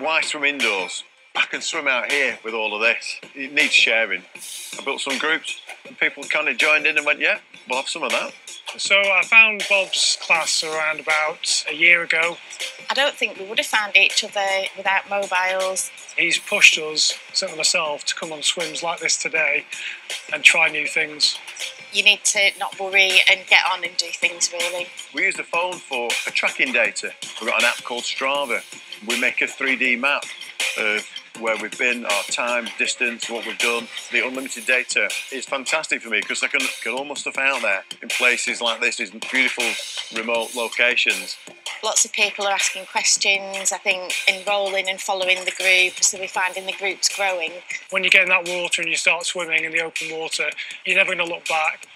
why swim indoors? I can swim out here with all of this. It needs sharing. I built some groups and people kind of joined in and went, yeah, we'll have some of that. So I found Bob's class around about a year ago. I don't think we would have found each other without mobiles. He's pushed us, certainly myself, to come on swims like this today and try new things. You need to not worry and get on and do things really. We use the phone for a tracking data. We've got an app called Strava. We make a 3D map of where we've been, our time, distance, what we've done. The unlimited data is fantastic for me because I can get all my stuff out there in places like this, these beautiful remote locations. Lots of people are asking questions, I think, enrolling and following the group, so we're finding the groups growing. When you get in that water and you start swimming in the open water, you're never going to look back.